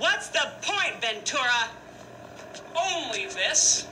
What's the point, Ventura? Only this.